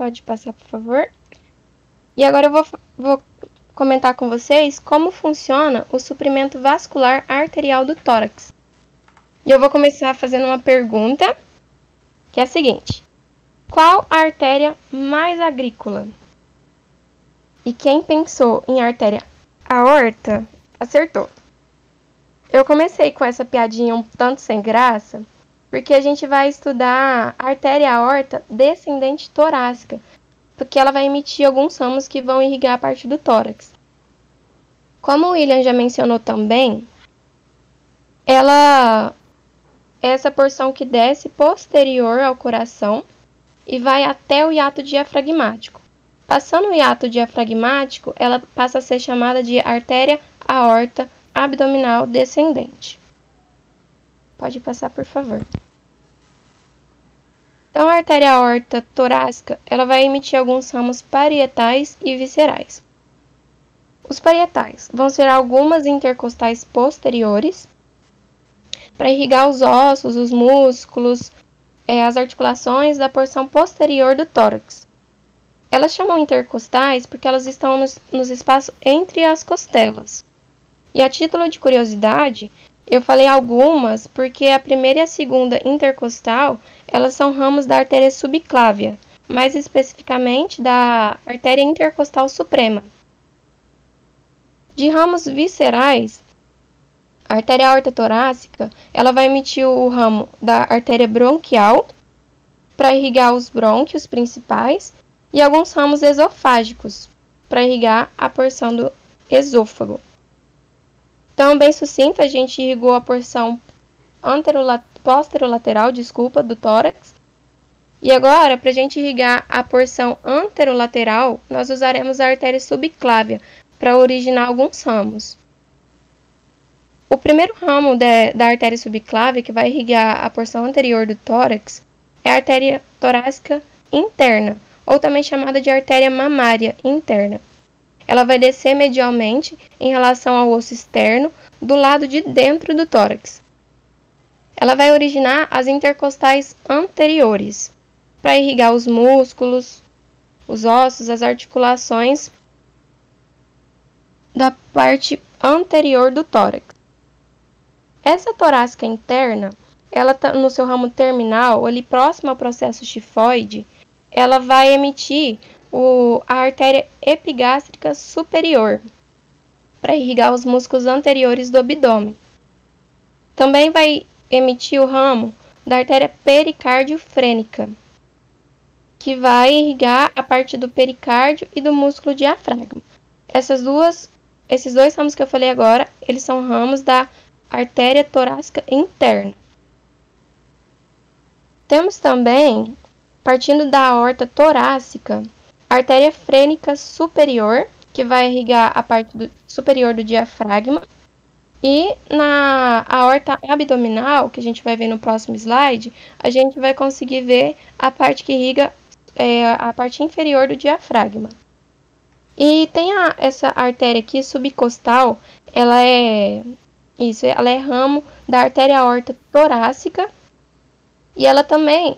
Pode passar, por favor. E agora eu vou, vou comentar com vocês como funciona o suprimento vascular arterial do tórax. E eu vou começar fazendo uma pergunta, que é a seguinte: Qual a artéria mais agrícola? E quem pensou em artéria aorta, acertou. Eu comecei com essa piadinha um tanto sem graça, porque a gente vai estudar a artéria aorta descendente torácica, porque ela vai emitir alguns ramos que vão irrigar a parte do tórax. Como o William já mencionou também, ela essa porção que desce posterior ao coração e vai até o hiato diafragmático. Passando o hiato diafragmático, ela passa a ser chamada de artéria aorta abdominal descendente. Pode passar, por favor. Então, a artéria aorta torácica, ela vai emitir alguns ramos parietais e viscerais. Os parietais vão ser algumas intercostais posteriores para irrigar os ossos, os músculos, é, as articulações da porção posterior do tórax. Elas chamam intercostais porque elas estão nos, nos espaços entre as costelas. E a título de curiosidade, eu falei algumas porque a primeira e a segunda intercostal, elas são ramos da artéria subclávia, mais especificamente da artéria intercostal suprema. De ramos viscerais, a artéria aorta torácica, ela vai emitir o ramo da artéria bronquial para irrigar os brônquios principais e alguns ramos esofágicos para irrigar a porção do esôfago. Então, bem sucinto, a gente irrigou a porção posterolateral, desculpa, do tórax. E agora, para a gente irrigar a porção anterolateral, nós usaremos a artéria subclávia para originar alguns ramos. O primeiro ramo de, da artéria subclávia, que vai irrigar a porção anterior do tórax, é a artéria torácica interna, ou também chamada de artéria mamária interna ela vai descer medialmente em relação ao osso externo do lado de dentro do tórax. Ela vai originar as intercostais anteriores para irrigar os músculos, os ossos, as articulações da parte anterior do tórax. Essa torácica interna, ela tá no seu ramo terminal, ali próximo ao processo tifoide, ela vai emitir o, a artéria epigástrica superior, para irrigar os músculos anteriores do abdômen. Também vai emitir o ramo da artéria pericardiofrênica, que vai irrigar a parte do pericárdio e do músculo diafragma. Essas duas, esses dois ramos que eu falei agora, eles são ramos da artéria torácica interna. Temos também, partindo da aorta torácica, artéria frênica superior, que vai irrigar a parte do, superior do diafragma, e na aorta abdominal, que a gente vai ver no próximo slide, a gente vai conseguir ver a parte que irriga é, a parte inferior do diafragma. E tem a, essa artéria aqui subcostal, ela é isso, ela é ramo da artéria aorta torácica e ela também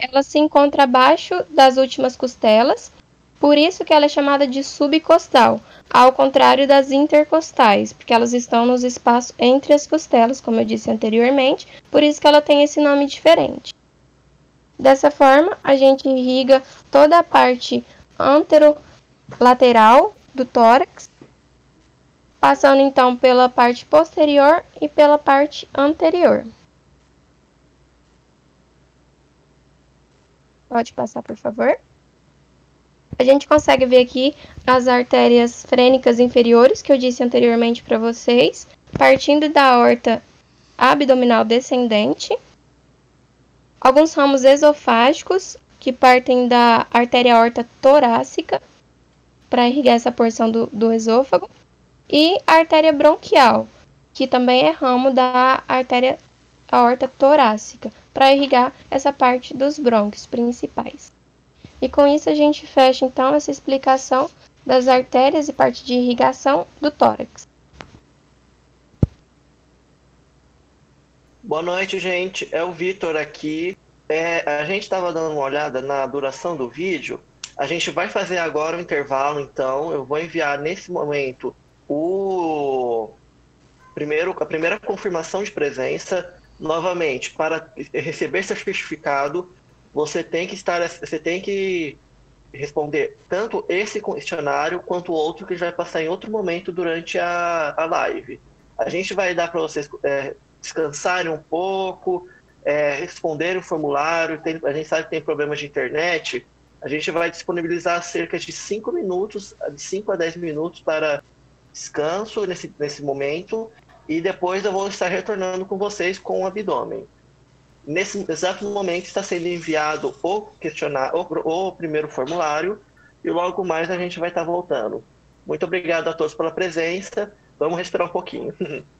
ela se encontra abaixo das últimas costelas, por isso que ela é chamada de subcostal, ao contrário das intercostais, porque elas estão nos espaços entre as costelas, como eu disse anteriormente, por isso que ela tem esse nome diferente. Dessa forma, a gente irriga toda a parte anterolateral do tórax, passando então pela parte posterior e pela parte anterior. Pode passar, por favor. A gente consegue ver aqui as artérias frênicas inferiores, que eu disse anteriormente para vocês, partindo da aorta abdominal descendente. Alguns ramos esofágicos, que partem da artéria aorta torácica, para irrigar essa porção do, do esôfago. E a artéria bronquial, que também é ramo da artéria aorta torácica, para irrigar essa parte dos brônquios principais. E com isso a gente fecha então essa explicação das artérias e parte de irrigação do tórax. Boa noite, gente. É o Vitor aqui. É, a gente estava dando uma olhada na duração do vídeo. A gente vai fazer agora o intervalo, então. Eu vou enviar nesse momento o primeiro, a primeira confirmação de presença. Novamente, para receber seu certificado, você tem que estar, você tem que responder tanto esse questionário quanto outro que vai passar em outro momento durante a, a live. A gente vai dar para vocês é, descansarem um pouco, é, responderem o formulário. Tem, a gente sabe que tem problemas de internet. A gente vai disponibilizar cerca de 5 minutos, de 5 a 10 minutos para descanso nesse, nesse momento. E depois eu vou estar retornando com vocês com o abdômen. Nesse exato momento está sendo enviado o questionário, o, o primeiro formulário, e logo mais a gente vai estar voltando. Muito obrigado a todos pela presença. Vamos respirar um pouquinho.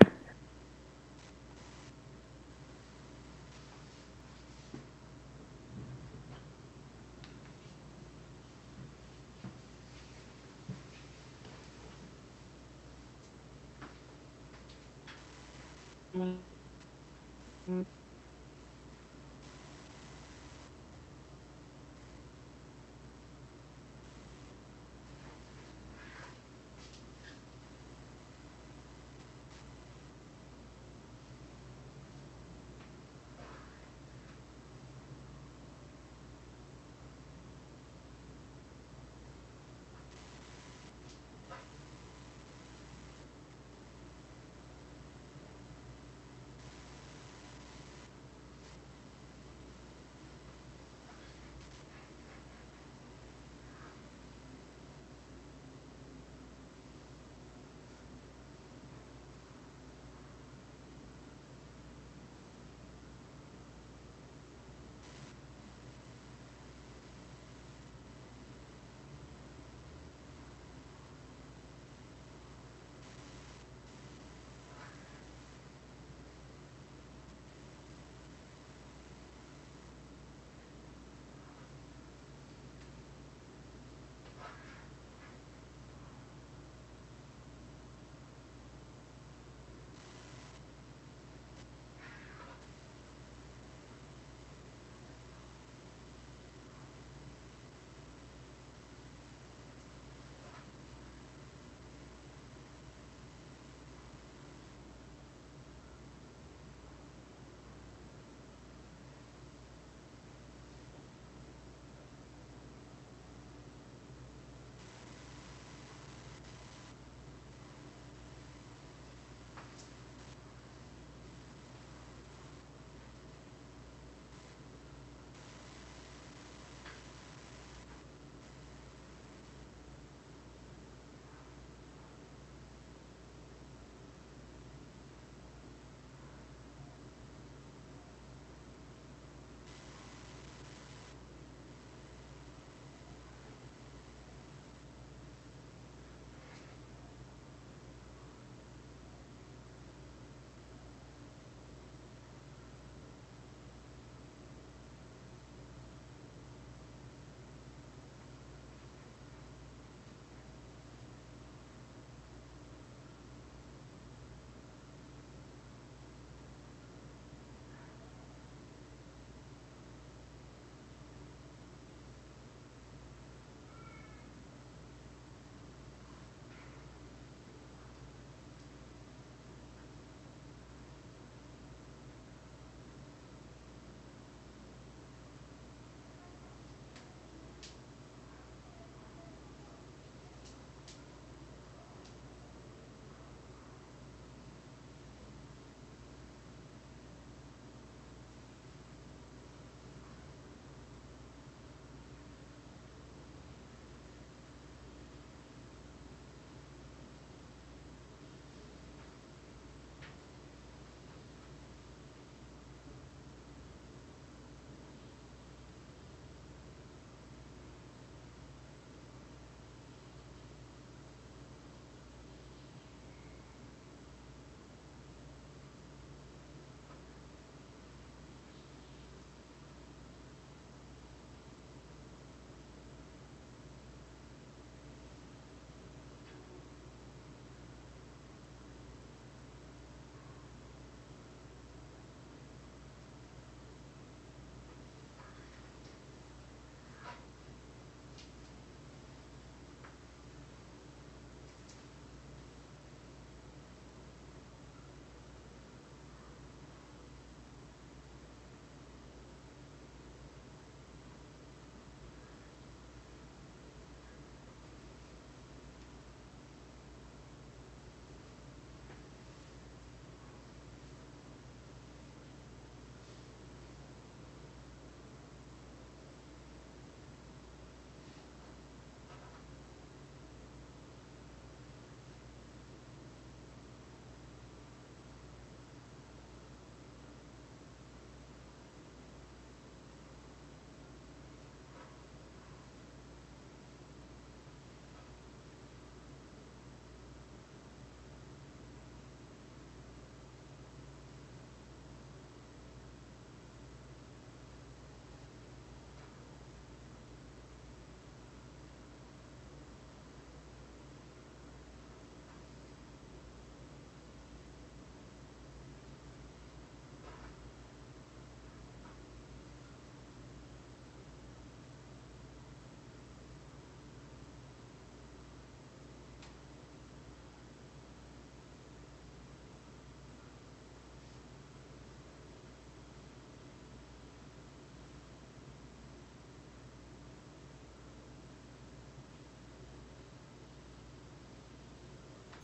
음.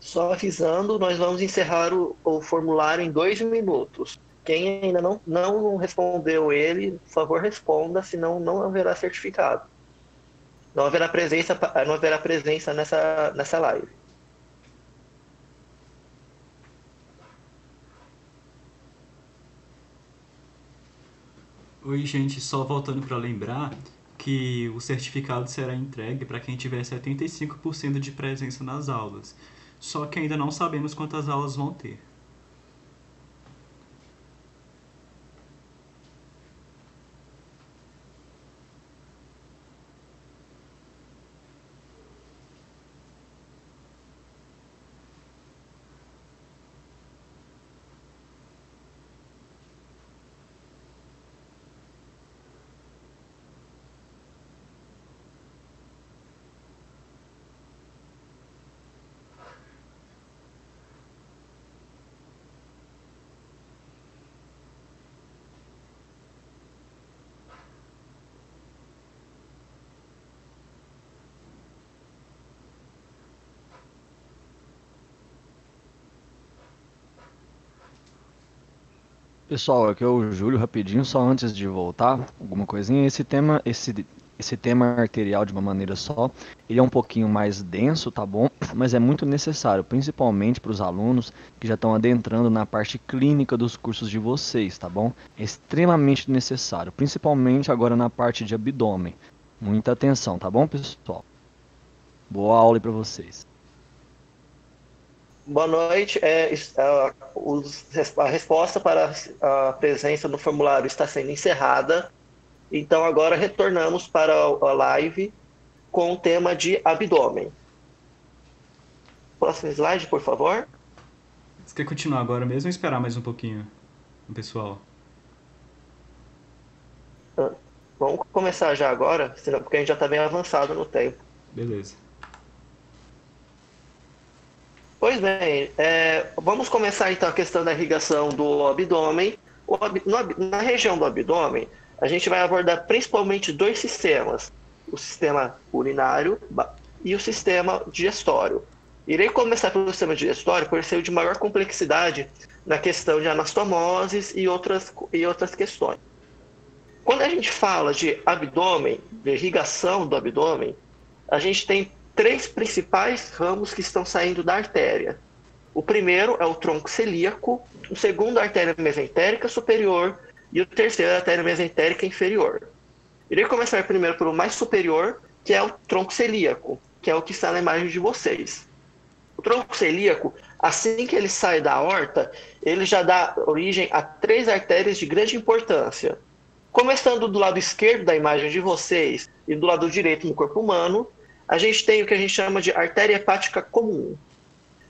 Só avisando, nós vamos encerrar o, o formulário em dois minutos. Quem ainda não, não respondeu ele, por favor, responda, senão não haverá certificado. Não haverá presença, não haverá presença nessa, nessa live. Oi, gente, só voltando para lembrar que o certificado será entregue para quem tiver 75% de presença nas aulas. Só que ainda não sabemos quantas aulas vão ter. Pessoal, aqui é o Júlio, rapidinho, só antes de voltar, alguma coisinha. Esse tema, esse, esse tema arterial de uma maneira só, ele é um pouquinho mais denso, tá bom? Mas é muito necessário, principalmente para os alunos que já estão adentrando na parte clínica dos cursos de vocês, tá bom? É extremamente necessário, principalmente agora na parte de abdômen. Muita atenção, tá bom, pessoal? Boa aula para vocês. Boa noite. É, é a resposta para a presença no formulário está sendo encerrada. Então, agora retornamos para a live com o tema de abdômen. Próximo slide, por favor. Você quer continuar agora mesmo ou esperar mais um pouquinho, pessoal? Ah, vamos começar já agora, porque a gente já está bem avançado no tempo. Beleza. Pois bem, é, vamos começar então a questão da irrigação do abdômen. Ab, no, na região do abdômen, a gente vai abordar principalmente dois sistemas: o sistema urinário e o sistema digestório. Irei começar pelo sistema digestório por ser o de maior complexidade na questão de anastomoses e outras, e outras questões. Quando a gente fala de abdômen, de irrigação do abdômen, a gente tem três principais ramos que estão saindo da artéria. O primeiro é o tronco celíaco, o segundo a artéria mesentérica superior e o terceiro a artéria mesentérica inferior. Irei começar primeiro pelo mais superior, que é o tronco celíaco, que é o que está na imagem de vocês. O tronco celíaco, assim que ele sai da aorta, ele já dá origem a três artérias de grande importância. Começando do lado esquerdo da imagem de vocês e do lado direito no corpo humano, a gente tem o que a gente chama de artéria hepática comum.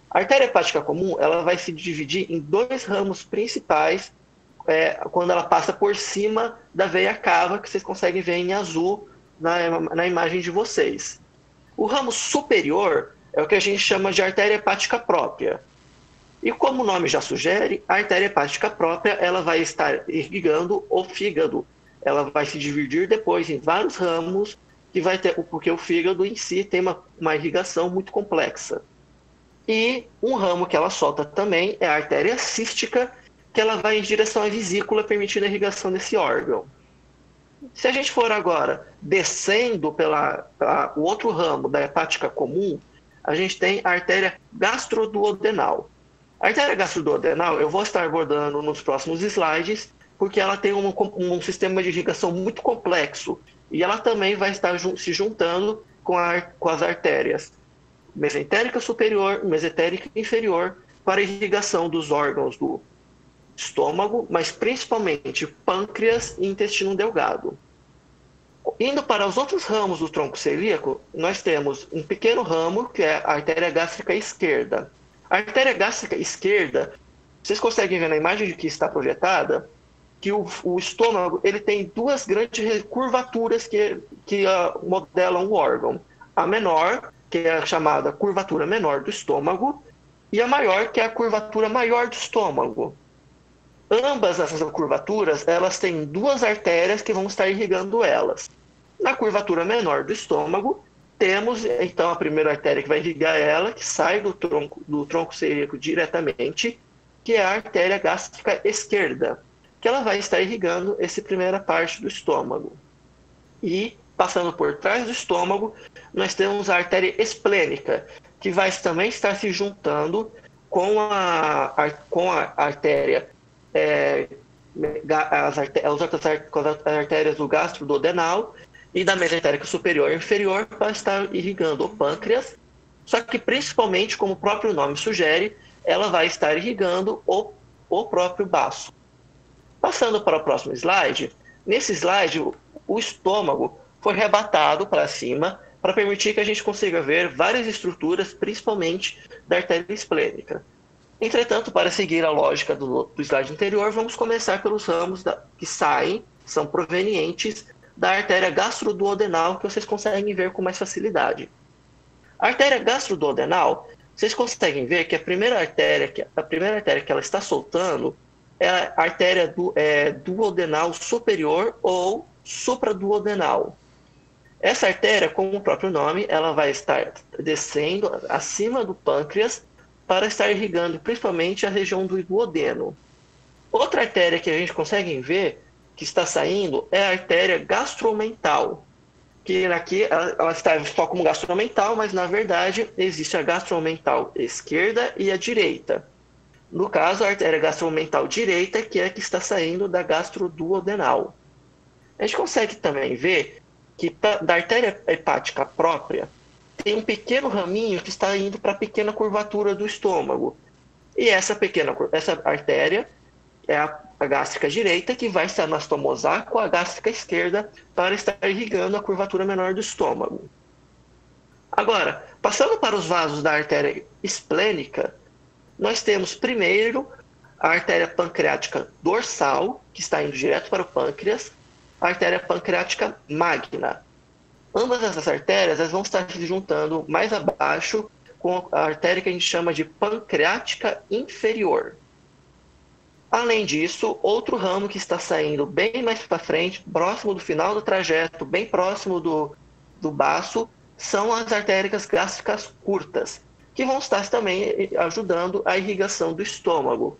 A artéria hepática comum ela vai se dividir em dois ramos principais é, quando ela passa por cima da veia cava, que vocês conseguem ver em azul na, na imagem de vocês. O ramo superior é o que a gente chama de artéria hepática própria. E como o nome já sugere, a artéria hepática própria ela vai estar irrigando o fígado. Ela vai se dividir depois em vários ramos que vai ter, porque o fígado em si tem uma, uma irrigação muito complexa. E um ramo que ela solta também é a artéria cística, que ela vai em direção à vesícula, permitindo a irrigação desse órgão. Se a gente for agora descendo pela, pela o outro ramo da hepática comum, a gente tem a artéria gastroduodenal. A artéria gastroduodenal eu vou estar abordando nos próximos slides, porque ela tem um, um sistema de irrigação muito complexo e ela também vai estar se juntando com, a, com as artérias mesentérica superior mesentérica inferior para irrigação dos órgãos do estômago, mas principalmente pâncreas e intestino delgado. Indo para os outros ramos do tronco celíaco, nós temos um pequeno ramo, que é a artéria gástrica esquerda. A artéria gástrica esquerda, vocês conseguem ver na imagem que está projetada, que o, o, estômago ele tem duas grandes curvaturas que, que uh, modelam o órgão. A menor, que é a chamada curvatura menor do estômago, e a maior, que é a curvatura maior do estômago. Ambas essas curvaturas, elas têm duas artérias que vão estar irrigando elas. Na curvatura menor do estômago, temos então a primeira artéria que vai irrigar ela, que sai do tronco, do tronco celíaco diretamente, que é a artéria gástrica esquerda, que ela vai estar irrigando essa primeira parte do estômago. E passando por trás do estômago, nós temos a artéria esplênica, que vai também estar se juntando com a, a com a artéria, é, as, as outras artérias do gastroduodenal e da mesentérica superior e inferior para estar irrigando o pâncreas, só que principalmente, como o próprio nome sugere, ela vai estar irrigando o, o próprio baço. Passando para o próximo slide, nesse slide o, estômago foi rebatado para cima para permitir que a gente consiga ver várias estruturas, principalmente da artéria esplênica. Entretanto, para seguir a lógica do, do slide anterior, vamos começar pelos ramos da, que saem, são provenientes da artéria gastroduodenal, que vocês conseguem ver com mais facilidade. A artéria gastroduodenal, vocês conseguem ver que a primeira artéria que, a primeira artéria que ela está soltando é a artéria do, é, duodenal superior ou supraduodenal. Essa artéria, como o próprio nome, ela vai estar descendo acima do pâncreas para estar irrigando principalmente a região do duodeno. Outra artéria que a gente consegue ver que está saindo é a artéria gastromental, que aqui ela, ela está só como gastromental, mas na verdade existe a gastromental esquerda e a direita. No caso, a artéria gastromental direita, que é a que está saindo da gastroduodenal. A gente consegue também ver que da artéria hepática própria tem um pequeno raminho que está indo para a pequena curvatura do estômago. E essa pequena essa artéria é a, a gástrica direita que vai se anastomosar com a gástrica esquerda para estar irrigando a curvatura menor do estômago. Agora, passando para os vasos da artéria esplênica, nós temos primeiro a artéria pancreática dorsal, que está indo direto para o pâncreas, a artéria pancreática magna. Ambas essas artérias elas vão estar se juntando mais abaixo com a artéria que a gente chama de pancreática inferior. Além disso, outro ramo que está saindo bem mais para frente, próximo do final do trajeto, bem próximo do, do baço, são as artérias gástricas curtas, que vão estar também ajudando a irrigação do estômago.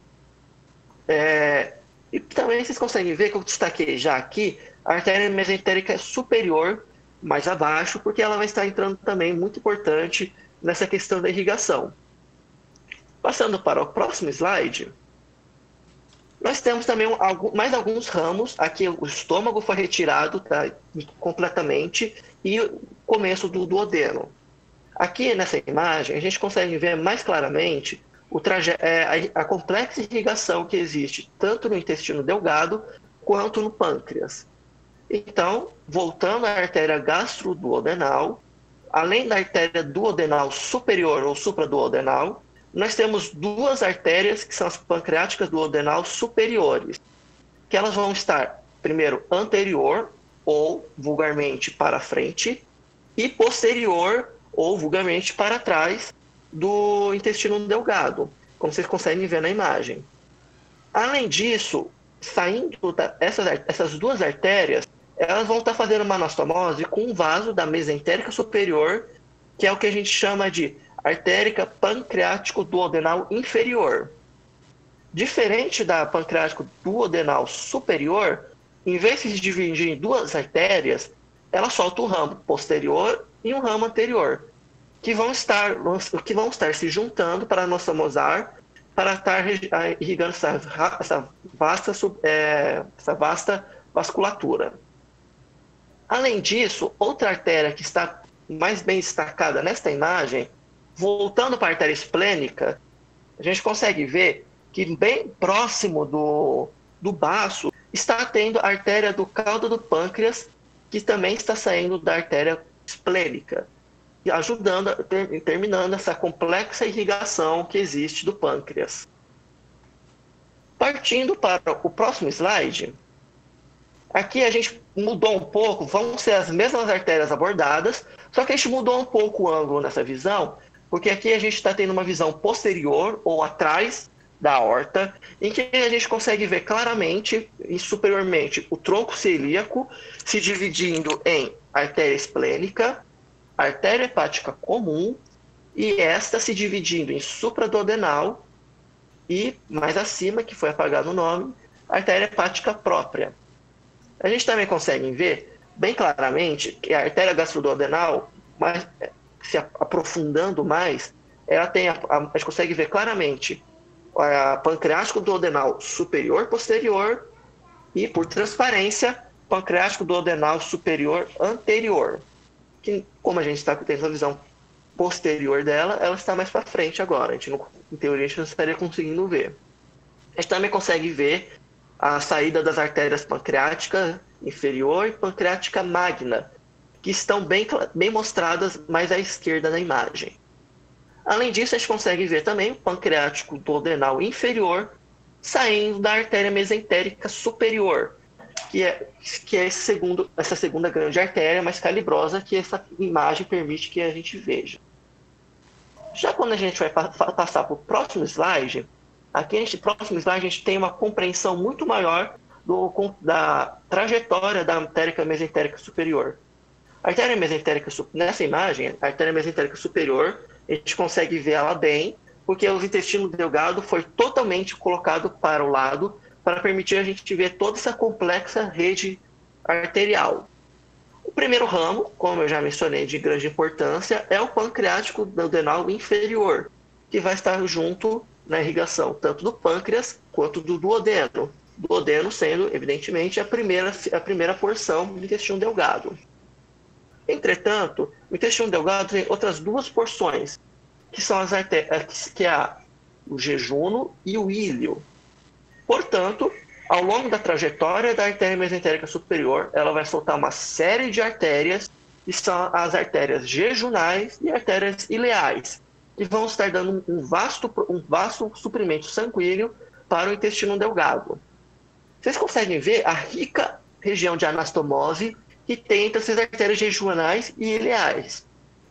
É, e também vocês conseguem ver que eu destaquei já aqui a artéria mesentérica superior, mais abaixo, porque ela vai estar entrando também muito importante nessa questão da irrigação. Passando para o próximo slide. Nós temos também mais alguns ramos. Aqui o estômago foi retirado tá, completamente e o começo do duodeno. Aqui nessa imagem a gente consegue ver mais claramente o traje é, a, a complexa irrigação que existe tanto no intestino delgado quanto no pâncreas. Então, voltando à artéria gastroduodenal, além da artéria duodenal superior ou supraduodenal, nós temos duas artérias que são as pancreáticas do odenal superiores, que elas vão estar, primeiro, anterior, ou vulgarmente para frente, e posterior, ou vulgarmente para trás, do intestino delgado, como vocês conseguem ver na imagem. Além disso, saindo dessas essas duas artérias, elas vão estar fazendo uma anastomose com um vaso da mesentérica superior, que é o que a gente chama de artérica pancreático duodenal inferior. Diferente da pancreático duodenal superior, em vez de se dividir em duas artérias, ela solta um ramo posterior e um ramo anterior, que vão estar, que vão estar se juntando para anostomosar, para estar irrigando essa, essa, vasta, é, essa vasta vasculatura. Além disso, outra artéria que está mais bem destacada nesta imagem voltando para a artéria esplênica, a gente consegue ver que bem próximo do, do baço está tendo a artéria do caldo do pâncreas, que também está saindo da artéria esplênica, ajudando, ter, terminando essa complexa irrigação que existe do pâncreas. Partindo para o próximo slide, aqui a gente mudou um pouco, vão ser as mesmas artérias abordadas, só que a gente mudou um pouco o ângulo nessa visão, porque aqui a gente está tendo uma visão posterior ou atrás da aorta, em que a gente consegue ver claramente e superiormente o tronco celíaco se dividindo em artéria esplênica, artéria hepática comum e esta se dividindo em supraduodenal e mais acima, que foi apagado o nome, artéria hepática própria. A gente também consegue ver bem claramente que a artéria gastroduodenal, mas, se aprofundando mais, ela tem a, a, a gente consegue ver claramente a pancreático duodenal superior posterior e, por transparência, pancreático duodenal superior anterior. Que, como a gente está tendo a visão posterior dela, ela está mais para frente agora. A gente não, em teoria, a gente não estaria conseguindo ver. A gente também consegue ver a saída das artérias pancreática inferior e pancreática magna, que estão bem, bem mostradas mais à esquerda na imagem. Além disso, a gente consegue ver também o pancreático duodenal inferior saindo da artéria mesentérica superior, que é, que é segundo, essa segunda grande artéria mais calibrosa que essa imagem permite que a gente veja. Já quando a gente vai pa passar para o próximo slide, aqui neste próximo slide a gente tem uma compreensão muito maior do, da trajetória da artéria mesentérica superior. A artéria mesentérica, nessa imagem, a artéria mesentérica superior a gente consegue ver ela bem, porque o intestino delgado foi totalmente colocado para o lado para permitir a gente ver toda essa complexa rede arterial. O primeiro ramo, como eu já mencionei, de grande importância, é o pancreático duodenal inferior, que vai estar junto na irrigação, tanto do pâncreas quanto do duodeno. Duodeno sendo, evidentemente, a primeira, a primeira porção do intestino delgado. Entretanto, o intestino delgado tem outras duas porções, que são as que é o jejuno e o íleo. Portanto, ao longo da trajetória da artéria mesentérica superior, ela vai soltar uma série de artérias, que são as artérias jejunais e artérias ileais, que vão estar dando um vasto, um vasto suprimento sanguíneo para o intestino delgado. Vocês conseguem ver a rica região de anastomose que tem entre essas artérias jejunais e ileais.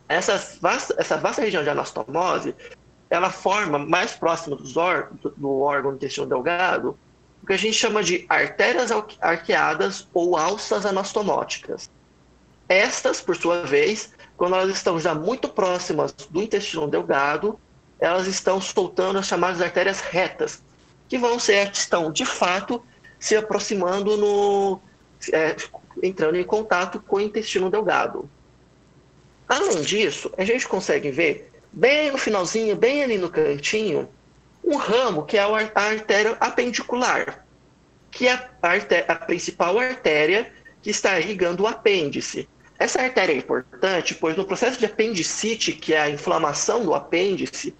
Essa vasta, essa vasta região de anastomose, ela forma mais do, do órgão do intestino delgado o que a gente chama de artérias arqueadas ou alças anastomóticas. Estas, por sua vez, quando elas estão já muito próximas do intestino delgado, elas estão soltando as chamadas artérias retas, que vão ser que estão de fato se aproximando no, é, entrando em contato com o intestino delgado. Além disso, a gente consegue ver, bem no finalzinho, bem ali no cantinho, um ramo que é a artéria apendicular, que é a, artéria, a principal artéria que está irrigando o apêndice. Essa artéria é importante, pois no processo de apendicite, que é a inflamação do apêndice,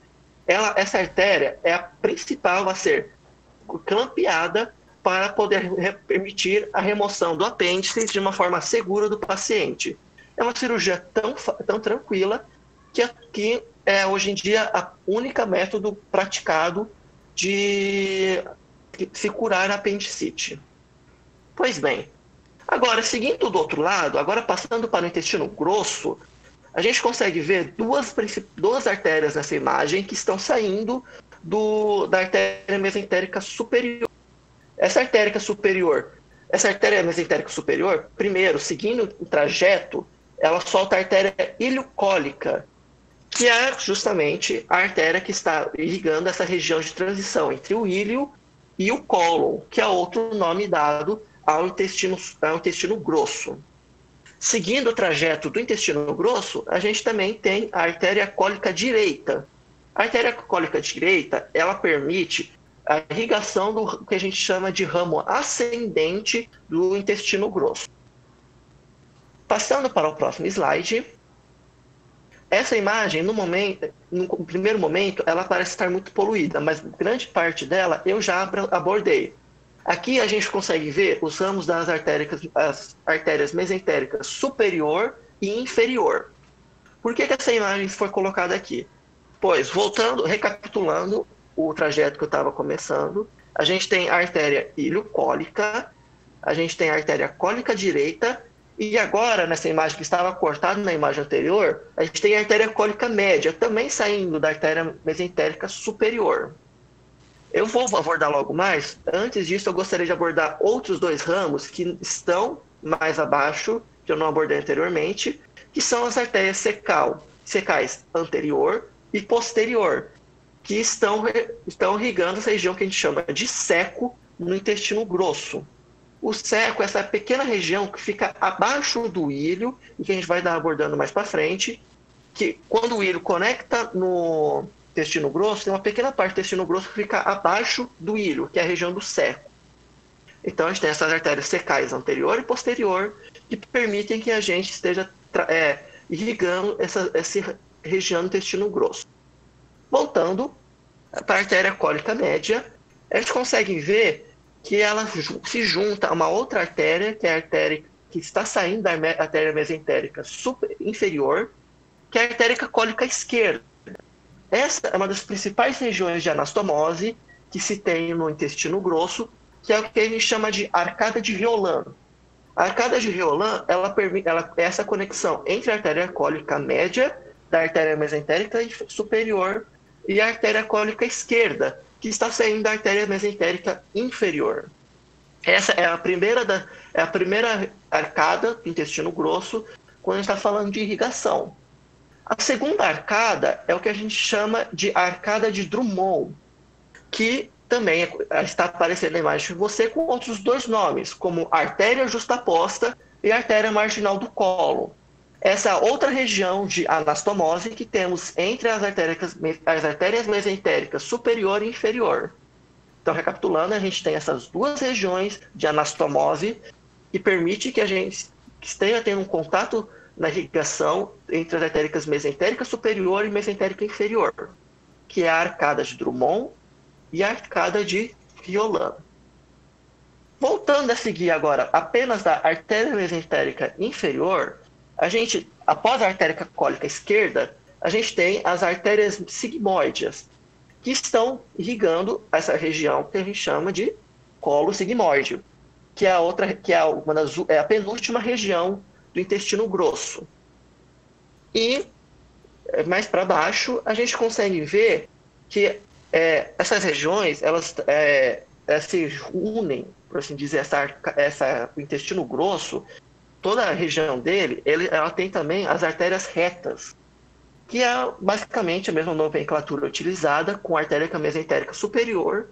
ela, essa artéria é a principal a ser clampeada para poder permitir a remoção do apêndice de uma forma segura do paciente. É uma cirurgia tão, tão tranquila que, que é hoje em dia a única método praticado de se curar a apendicite. Pois bem, agora seguindo do outro lado, agora passando para o intestino grosso, a gente consegue ver duas, duas artérias nessa imagem que estão saindo do, da artéria mesentérica superior. Essa artéria superior, essa artéria mesentérica superior, primeiro, seguindo o trajeto, ela solta a artéria iliocólica, que é justamente a artéria que está irrigando essa região de transição entre o íleo e o cólon, que é outro nome dado ao intestino, ao intestino grosso. Seguindo o trajeto do intestino grosso, a gente também tem a artéria cólica direita. A artéria cólica direita, ela permite a irrigação do que a gente chama de ramo ascendente do intestino grosso. Passando para o próximo slide, essa imagem, no momento, no primeiro momento, ela parece estar muito poluída, mas grande parte dela eu já abordei. Aqui a gente consegue ver os ramos das artérias, as artérias mesentéricas superior e inferior. Por que, que essa imagem foi colocada aqui? Pois, voltando, recapitulando o trajeto que eu estava começando, a gente tem a artéria iliocólica, a gente tem a artéria cólica direita e agora, nessa imagem que estava cortada na imagem anterior, a gente tem a artéria cólica média, também saindo da artéria mesentérica superior. Eu vou abordar logo mais. Antes disso, eu gostaria de abordar outros dois ramos que estão mais abaixo, que eu não abordei anteriormente, que são as artérias secal, secais anterior e posterior, que estão, estão irrigando essa região que a gente chama de seco no intestino grosso. O é essa pequena região que fica abaixo do ilho, e que a gente vai dar abordando mais para frente, que quando o ilho conecta no intestino grosso, tem uma pequena parte do intestino grosso que fica abaixo do ilho, que é a região do seco. Então a gente tem essas artérias secais anterior e posterior, que permitem que a gente esteja é, irrigando essa, essa região do intestino grosso. Voltando para a artéria cólica média, a gente consegue ver que ela se junta a uma outra artéria, que é a artéria que está saindo da artéria mesentérica super, inferior, que é a artéria cólica esquerda. Essa é uma das principais regiões de anastomose que se tem no intestino grosso, que é o que a gente chama de arcada de Riolan. A arcada de Riolan, ela permite ela, é essa conexão entre a artéria cólica média da artéria mesentérica superior e a artéria cólica esquerda, que está saindo da artéria mesentérica inferior. Essa é a primeira, da, é a primeira arcada do intestino grosso quando a gente está falando de irrigação. A segunda arcada é o que a gente chama de arcada de Drummond, que também está aparecendo na imagem de você com outros dois nomes, como artéria justaposta e artéria marginal do colo essa outra região de anastomose que temos entre as artérias, as artérias mesentéricas superior e inferior. Então, recapitulando, a gente tem essas duas regiões de anastomose que permite que a gente esteja tendo um contato na irrigação entre as artérias mesentéricas superior e mesentérica inferior, que é a arcada de Drummond e a arcada de Violan. Voltando a seguir agora apenas da artéria mesentérica inferior, a gente, após a artéria cólica esquerda, a gente tem as artérias sigmoides, que estão irrigando essa região que a gente chama de colo sigmoide, que é a outra, que é uma das, é a penúltima região do intestino grosso. E é, mais para baixo a gente consegue ver que é, essas regiões elas, é, se unem, por assim dizer, essa, essa, o intestino grosso toda a região dele, ele, ela tem também as artérias retas, que é basicamente a mesma nomenclatura utilizada com a artéria mesentérica superior,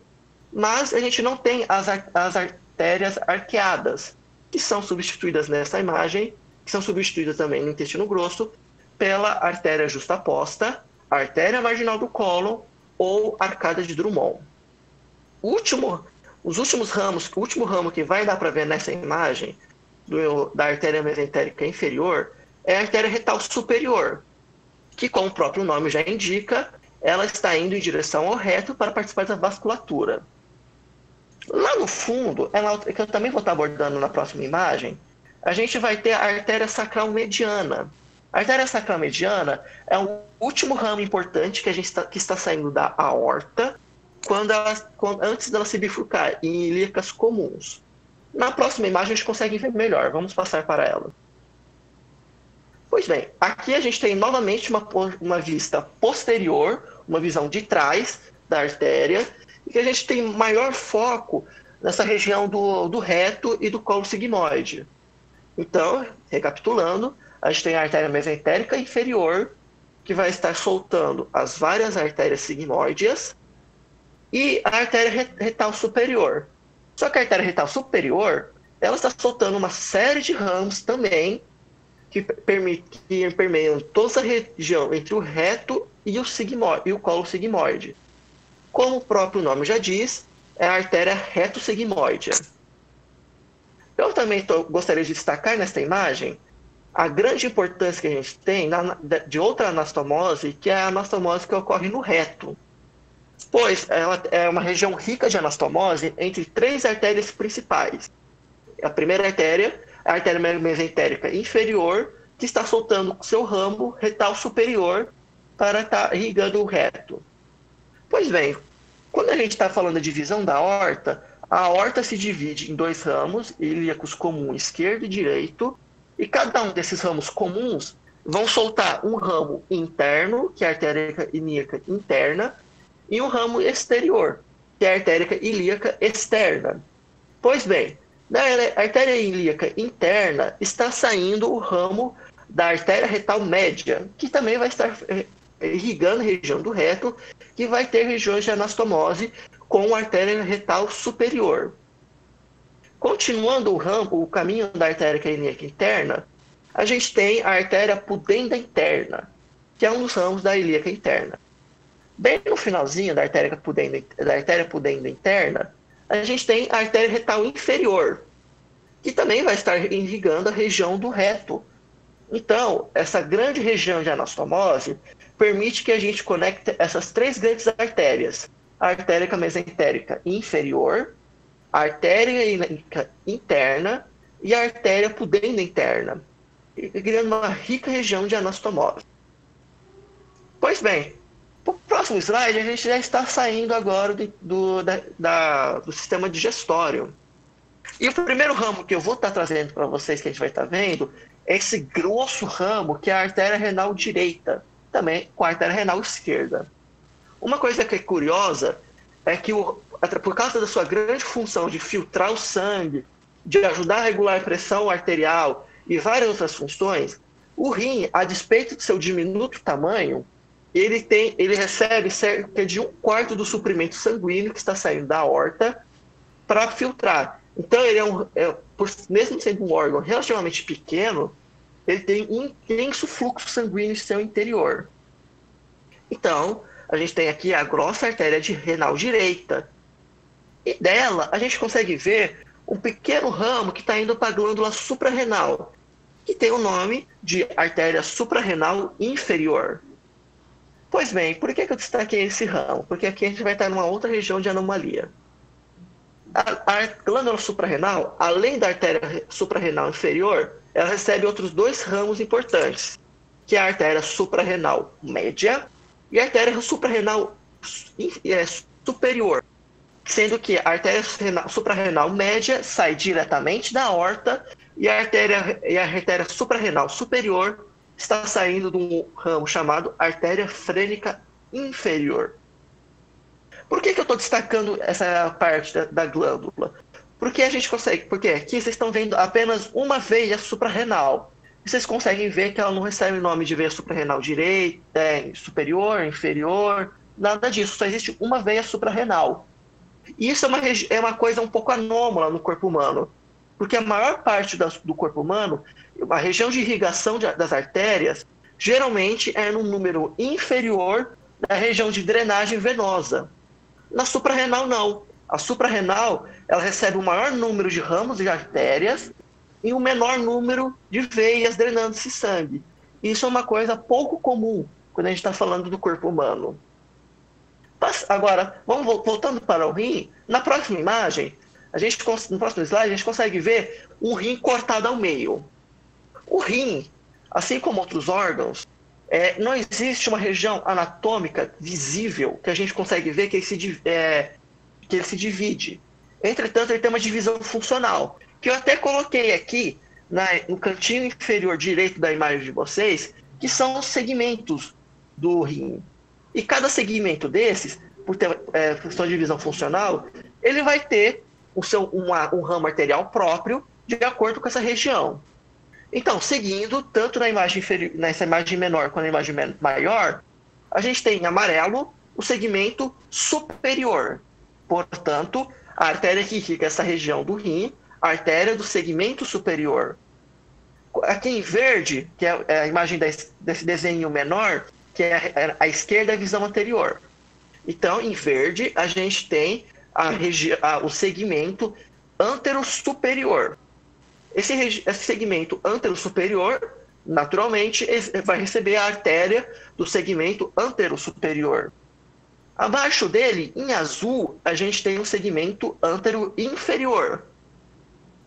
mas a gente não tem as, as artérias arqueadas, que são substituídas nessa imagem, que são substituídas também no intestino grosso, pela artéria justaposta, artéria marginal do cólon ou arcada de Drummond. Último, os últimos ramos, o último ramo que vai dar para ver nessa imagem do, da artéria mesentérica inferior é a artéria retal superior, que, como o próprio nome já indica, ela está indo em direção ao reto para participar da vasculatura. Lá no fundo, ela, que eu também vou estar abordando na próxima imagem, a gente vai ter a artéria sacral mediana. A artéria sacral mediana é o último ramo importante que, a gente está, que está saindo da aorta quando ela, quando, antes dela se bifurcar em ilíacas comuns. Na próxima imagem a gente consegue ver melhor. Vamos passar para ela. Pois bem, aqui a gente tem novamente uma, uma vista posterior, uma visão de trás da artéria, e que a gente tem maior foco nessa região do, do reto e do colo sigmoide. Então, recapitulando, a gente tem a artéria mesentérica inferior, que vai estar soltando as várias artérias sigmoides, e a artéria retal superior, só que a artéria retal superior, ela está soltando uma série de ramos também que, que permeiam toda a região entre o reto e o, e o colo sigmoide. Como o próprio nome já diz, é a artéria reto-sigmoide. Eu também tô, gostaria de destacar nesta imagem a grande importância que a gente tem na, de outra anastomose, que é a anastomose que ocorre no reto pois ela é uma região rica de anastomose entre três artérias principais. A primeira artéria a artéria mesentérica inferior, que está soltando seu ramo retal superior para estar tá irrigando o reto. Pois bem, quando a gente está falando de divisão da aorta, a aorta se divide em dois ramos, ilíacos comum esquerdo e direito, e cada um desses ramos comuns vão soltar um ramo interno, que é a artéria ilíaca interna, e um ramo exterior, que é a artéria ilíaca externa. Pois bem, da artéria ilíaca interna está saindo o ramo da artéria retal média, que também vai estar eh, irrigando a região do reto, que vai ter regiões de anastomose com a artéria retal superior. Continuando o rampo, o caminho da artéria craníaca interna, a gente tem a artéria pudenda interna, que é um dos ramos da ilíaca interna. Bem no finalzinho da artéria pudenda, da artéria pudenda interna, a gente tem a artéria retal inferior, que também vai estar irrigando a região do reto. Então, essa grande região de anastomose permite que a gente conecte essas três grandes artérias: a artéria mesentérica inferior, a artéria interna e a artéria pudenda interna, criando uma rica região de anastomose. Pois bem, o próximo slide, a gente já está saindo agora do, do, da, da, do sistema digestório. E o primeiro ramo que eu vou estar trazendo para vocês, que a gente vai estar vendo, é esse grosso ramo que é a artéria renal direita, também com a artéria renal esquerda. Uma coisa que é curiosa é que, o, por causa da sua grande função de filtrar o sangue, de ajudar a regular a pressão arterial e várias outras funções, o rim, a despeito de seu diminuto tamanho, ele, tem, ele recebe cerca de um quarto do suprimento sanguíneo que está saindo da horta para filtrar. Então, ele é um, é, por, mesmo sendo um órgão relativamente pequeno, ele tem um intenso fluxo sanguíneo em seu interior. Então, a gente tem aqui a grossa artéria de renal direita. E dela, a gente consegue ver um pequeno ramo que está indo para a glândula suprarrenal, que tem o nome de artéria suprarrenal inferior. Pois bem, por que, eu destaquei esse ramo? Porque aqui a gente vai estar numa outra região de anomalia. A, a glândula suprarrenal, além da artéria suprarrenal inferior, ela recebe outros dois ramos importantes, que é a artéria suprarrenal média e a artéria suprarrenal é, superior, sendo que a artéria suprarrenal média sai diretamente da aorta e a artéria, e a artéria suprarrenal superior está saindo de um ramo chamado artéria frênica inferior. Por que, que eu estou destacando essa parte da, da, glândula? Porque a gente consegue, porque aqui vocês estão vendo apenas uma veia suprarrenal. Vocês conseguem ver que ela não recebe o nome de veia suprarrenal direita, é, superior, inferior, nada disso. Só existe uma veia suprarrenal. E isso é uma, é uma coisa um pouco anômala no corpo humano. Porque a maior parte das, do corpo humano, a região de irrigação de, das artérias, geralmente é no número inferior da região de drenagem venosa. Na suprarrenal, não. A suprarrenal ela recebe o maior número de ramos de artérias e o menor número de veias drenando esse sangue. Isso é uma coisa pouco comum quando a gente está falando do corpo humano. Agora, vamos voltando para o rim. Na próxima imagem, a gente no próximo slide a gente consegue ver um rim cortado ao meio. O rim, assim como outros órgãos, é, não existe uma região anatômica visível que a gente consegue ver que ele se, é, que ele se divide. Entretanto, ele tem uma divisão funcional, que eu até coloquei aqui na, no cantinho inferior direito da imagem de vocês, que são os segmentos do rim. E cada segmento desses, por ter é, questão de divisão funcional, ele vai ter o seu, uma, um ramo arterial próprio de acordo com essa região. Então, seguindo, tanto na imagem inferior, nessa imagem menor quanto na imagem maior, a gente tem em amarelo o segmento superior. Portanto, a artéria que irriga essa região do rim, a artéria do segmento superior. Aqui em verde, que é, é a imagem desse desenho menor, que é a esquerda a visão anterior. Então, em verde, a gente tem a a, o segmento antero-superior. Esse, esse segmento antero-superior, naturalmente, vai receber a artéria do segmento antero-superior. Abaixo dele, em azul, a gente tem o segmento antero-inferior.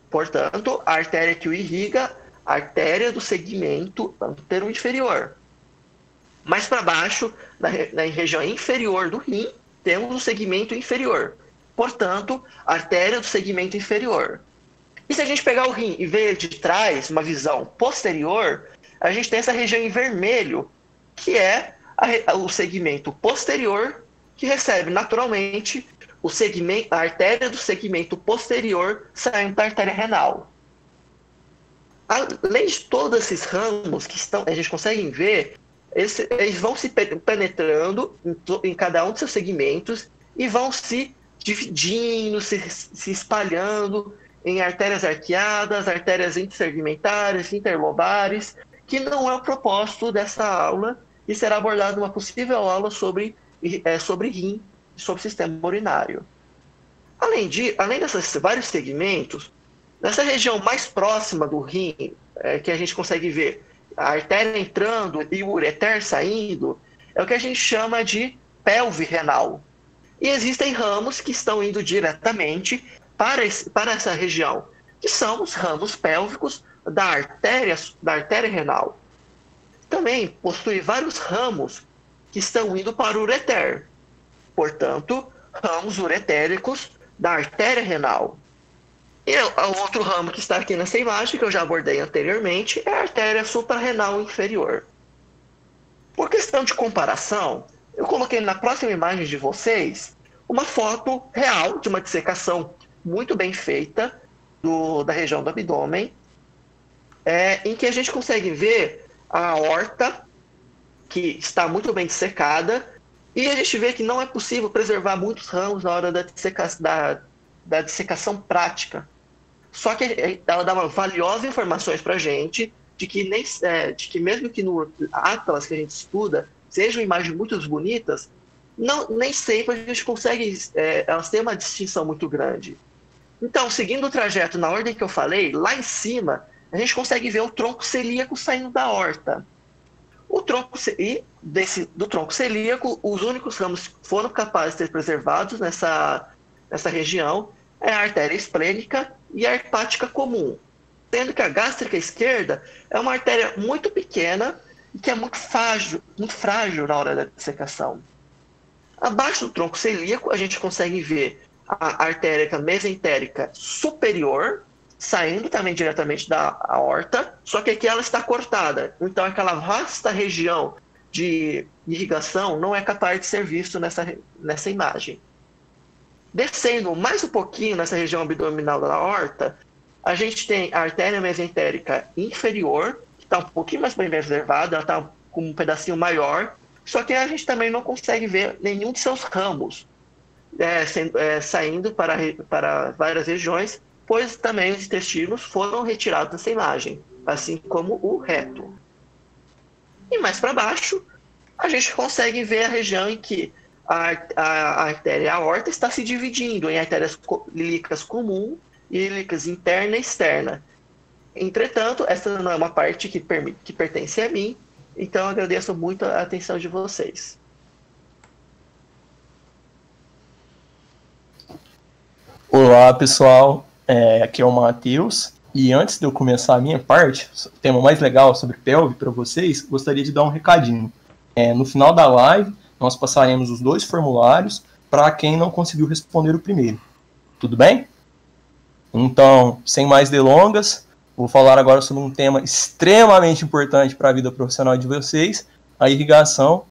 Portanto, a artéria que o irriga, a artéria do segmento antero-inferior. Mais para baixo, na, na região inferior do rim, temos o segmento inferior. Portanto, artéria do segmento inferior. E se a gente pegar o rim e ver de trás, uma visão posterior, a gente tem essa região em vermelho, que é a, o segmento posterior, que recebe naturalmente o segmento, a artéria do segmento posterior saindo da artéria renal. além de todos esses ramos que estão, a gente consegue ver, eles, eles vão se penetrando em, em, cada um de seus segmentos e vão se dividindo, se, se espalhando em artérias arqueadas, artérias intersegmentares, interlobares, que não é o propósito dessa aula e será abordado numa possível aula sobre, é, sobre rim, sobre sistema urinário. Além, de, além desses vários segmentos, nessa região mais próxima do rim, é, que a gente consegue ver a artéria entrando e o ureter saindo, é o que a gente chama de pelve renal. E existem ramos que estão indo diretamente para, esse, para essa região, que são os ramos pélvicos da artéria, da artéria renal. Também possui vários ramos que estão indo para o ureter. Portanto, ramos uretéricos da artéria renal. E o outro ramo que está aqui nessa imagem, que eu já abordei anteriormente, é a artéria suprarrenal inferior. Por questão de comparação, eu coloquei na próxima imagem de vocês uma foto real de uma dissecação muito bem feita do, da região do abdômen, é, em que a gente consegue ver a aorta, que está muito bem dissecada, e a gente vê que não é possível preservar muitos ramos na hora da, disseca da, da dissecação prática. Só que ela dá valiosas informações para a gente de que, nem, é, de que mesmo que no Atlas que a gente estuda sejam imagens muito bonitas, não, nem sempre a gente consegue, é, elas têm uma distinção muito grande. Então, seguindo o trajeto na ordem que eu falei, lá em cima, a gente consegue ver o tronco celíaco saindo da horta. O tronco e desse, do tronco celíaco, os únicos ramos que foram capazes de ser preservados nessa, nessa região é a artéria esplênica e a hepática comum. Sendo que a gástrica esquerda é uma artéria muito pequena e que é muito frágil, muito frágil na hora da dissecação. Abaixo do tronco celíaco, a gente consegue ver a artéria mesentérica superior, saindo também diretamente da aorta, só que aqui ela está cortada. Então aquela vasta região de irrigação não é capaz de ser visto nessa, nessa imagem. Descendo mais um pouquinho nessa região abdominal da aorta, a gente tem a artéria mesentérica inferior, está um pouquinho mais bem preservada, ela está com um pedacinho maior, só que a gente também não consegue ver nenhum de seus ramos é, sendo, é, saindo para, para várias regiões, pois também os intestinos foram retirados dessa imagem, assim como o reto. E mais para baixo, a gente consegue ver a região em que a, a, a artéria aorta está se dividindo em artérias lílicas comum e lílicas interna e externa. Entretanto, essa não é uma parte que, que pertence a mim, então eu agradeço muito a atenção de vocês. Olá pessoal, é, aqui é o Matheus. E antes de eu começar a minha parte, o tema mais legal sobre pelve para vocês, gostaria de dar um recadinho. É, no final da live, nós passaremos os dois formulários para quem não conseguiu responder o primeiro. Tudo bem? Então, sem mais delongas, vou falar agora sobre um tema extremamente importante para a vida profissional de vocês, a irrigação